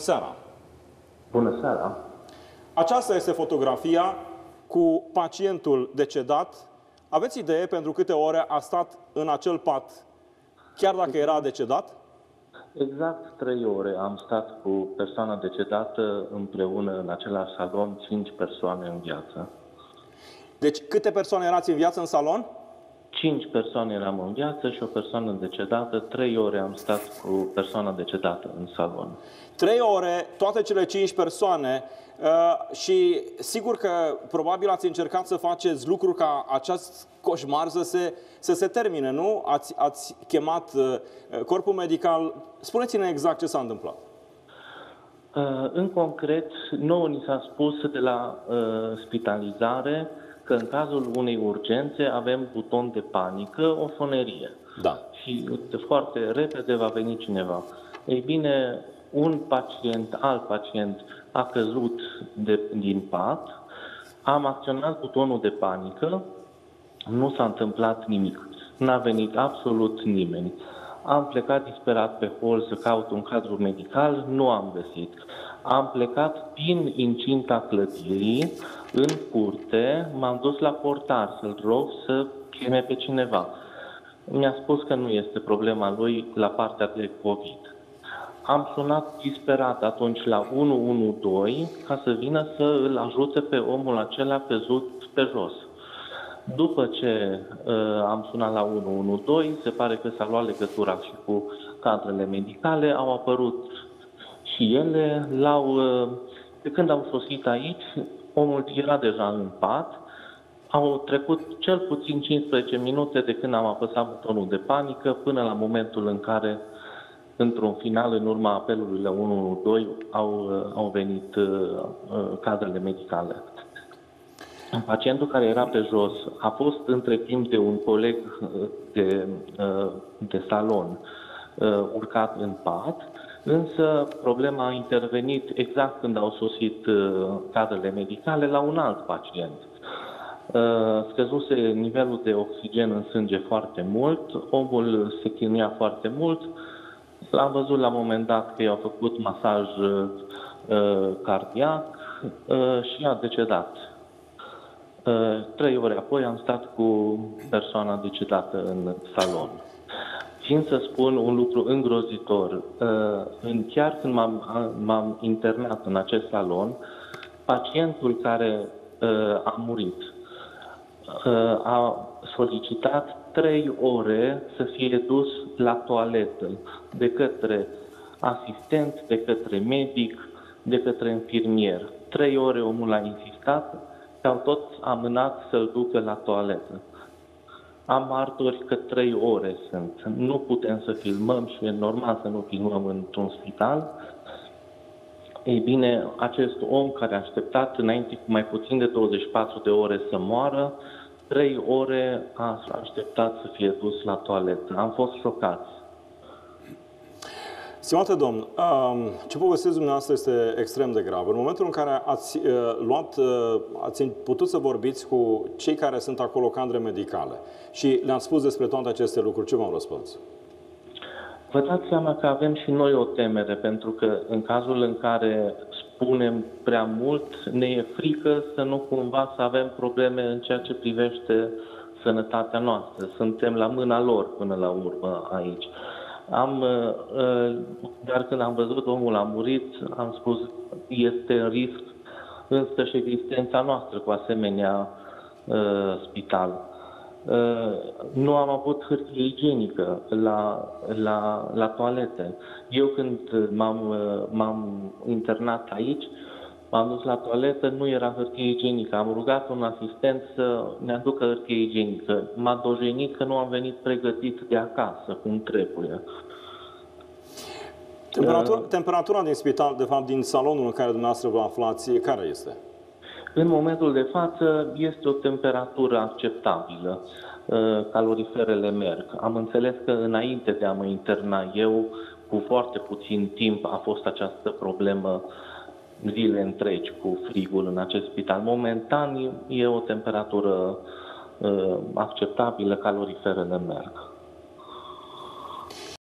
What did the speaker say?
seara! Bună seara! Aceasta este fotografia cu pacientul decedat. Aveți idee pentru câte ore a stat în acel pat, chiar dacă era decedat? Exact trei ore am stat cu persoana decedată împreună în același salon, cinci persoane în viață. Deci câte persoane erați în viață în salon? Cinci persoane eram în viață și o persoană decedată. Trei ore am stat cu persoana decedată în salon. Trei ore, toate cele cinci persoane uh, și sigur că probabil ați încercat să faceți lucruri ca acest coșmar să se, să se termine, nu? Ați, ați chemat uh, corpul medical. Spuneți-ne exact ce s-a întâmplat. Uh, în concret, nouă ni s-a spus de la uh, spitalizare că în cazul unei urgențe avem buton de panică, o fonerie. Da. Și foarte repede va veni cineva. Ei bine, un pacient, alt pacient a căzut de, din pat, am acționat butonul de panică, nu s-a întâmplat nimic. N-a venit absolut nimeni. Am plecat disperat pe hol să caut un cadru medical, nu am găsit. Am plecat din incinta clădirii, în curte, m-am dus la portar să-l rog să cheme pe cineva. Mi-a spus că nu este problema lui la partea de COVID. Am sunat disperat atunci la 112 ca să vină să îl ajute pe omul acela căzut pe jos. După ce uh, am sunat la 112, se pare că s-a luat legătura și cu cadrele medicale, au apărut și ele, l-au, uh, de când au sosit aici, omul era deja în pat, au trecut cel puțin 15 minute de când am apăsat butonul de panică până la momentul în care, într-un final, în urma apelului la 112, au, uh, au venit uh, uh, cadrele medicale. Pacientul care era pe jos a fost între timp de un coleg de, de salon urcat în pat, însă problema a intervenit exact când au sosit cadrele medicale la un alt pacient. Scăzuse nivelul de oxigen în sânge foarte mult, omul se chinuia foarte mult, l-am văzut la un moment dat că i-au făcut masaj cardiac și a decedat. Trei ore apoi am stat cu persoana decedată în salon. Țin să spun un lucru îngrozitor. În chiar când m-am, m-am internat în acest salon, pacientul care a murit a solicitat trei ore să fie dus la toaletă de către asistent, de către medic, de către infirmier. Trei ore omul a insistat și au tot amânat să-l ducă la toaletă. Am martori că trei ore sunt. Nu putem să filmăm și e normal să nu filmăm într-un spital. Ei bine, acest om care a așteptat înainte cu mai puțin de 24 de ore să moară, trei ore a așteptat să fie dus la toaletă. Am fost șocați. Stimate domn, ce povestesc dumneavoastră este extrem de grav. În momentul în care ați uh, luat, uh, ați putut să vorbiți cu cei care sunt acolo cadre medicale și le-ați spus despre toate aceste lucruri, ce v-au răspuns? Vă dați seama că avem și noi o temere, pentru că în cazul în care spunem prea mult, ne e frică să nu cumva să avem probleme în ceea ce privește sănătatea noastră. Suntem la mâna lor până la urmă aici. Am, uh, uh, dar când am văzut omul a murit, am spus, este în risc însă și existența noastră cu asemenea uh, spital. Nu am avut hârtie igienică la, la, la toalete. Eu când m-am, m-am internat aici, M-am dus la toaletă, nu era hârtie igienică. Am rugat un asistent să ne aducă hârtie igienică. M-a dojenit că nu am venit pregătit de acasă, cum trebuie. Temperatura, uh, temperatura din spital, de fapt, din salonul în care dumneavoastră vă aflați, care este? În momentul de față este o temperatură acceptabilă. Uh, caloriferele merg. Am înțeles că înainte de a mă interna eu, cu foarte puțin timp a fost această problemă zile întregi cu frigul în acest spital. Momentan e o temperatură uh, acceptabilă, caloriferele merg.